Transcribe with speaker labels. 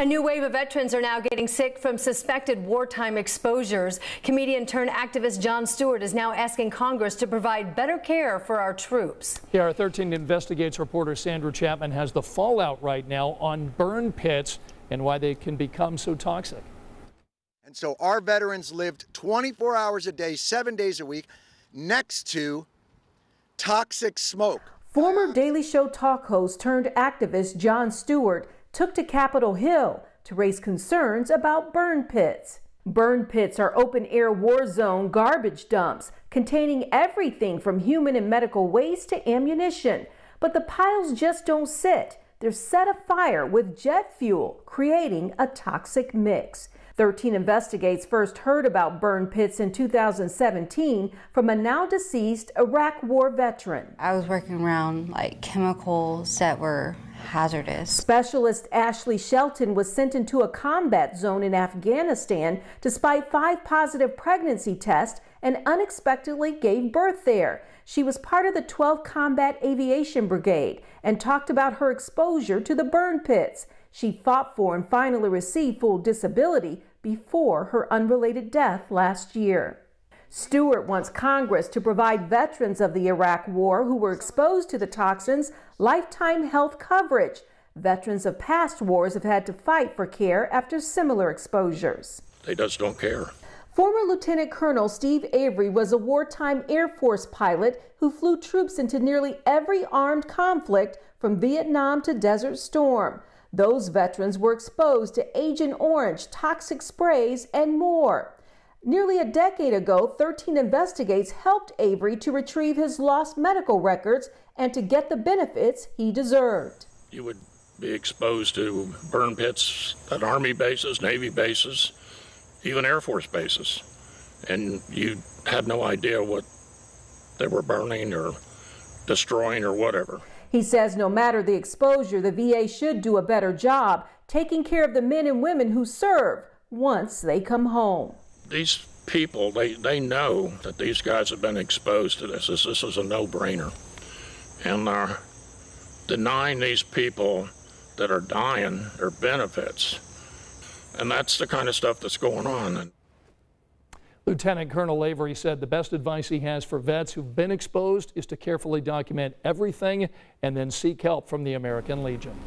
Speaker 1: A new wave of veterans are now getting sick from suspected wartime exposures. Comedian turned activist Jon Stewart is now asking Congress to provide better care for our troops.
Speaker 2: Yeah, our 13 Investigates reporter Sandra Chapman has the fallout right now on burn pits and why they can become so toxic.
Speaker 3: And so our veterans lived 24 hours a day, seven days a week, next to toxic smoke.
Speaker 4: Former Daily Show talk host turned activist Jon Stewart took to Capitol Hill to raise concerns about burn pits. Burn pits are open air war zone garbage dumps containing everything from human and medical waste to ammunition. But the piles just don't sit. They're set afire with jet fuel, creating a toxic mix. 13 Investigates first heard about burn pits in 2017 from a now deceased Iraq War veteran.
Speaker 5: I was working around like chemicals that were hazardous.
Speaker 4: Specialist Ashley Shelton was sent into a combat zone in Afghanistan despite five positive pregnancy tests and unexpectedly gave birth there. She was part of the 12th Combat Aviation Brigade and talked about her exposure to the burn pits she fought for and finally received full disability before her unrelated death last year. Stewart wants Congress to provide veterans of the Iraq War who were exposed to the toxins lifetime health coverage. Veterans of past wars have had to fight for care after similar exposures.
Speaker 6: They just don't care.
Speaker 4: Former Lieutenant Colonel Steve Avery was a wartime Air Force pilot who flew troops into nearly every armed conflict from Vietnam to Desert Storm. Those veterans were exposed to Agent Orange, toxic sprays, and more. Nearly a decade ago, 13 Investigates helped Avery to retrieve his lost medical records and to get the benefits he deserved.
Speaker 6: You would be exposed to burn pits at Army bases, Navy bases, even Air Force bases, and you had no idea what they were burning or destroying or whatever.
Speaker 4: He says no matter the exposure, the VA should do a better job taking care of the men and women who serve once they come home.
Speaker 6: These people, they, they know that these guys have been exposed to this. This, this is a no brainer. And uh, denying these people that are dying their benefits. And that's the kind of stuff that's going on.
Speaker 2: Lieutenant Colonel Avery said the best advice he has for vets who've been exposed is to carefully document everything and then seek help from the American Legion.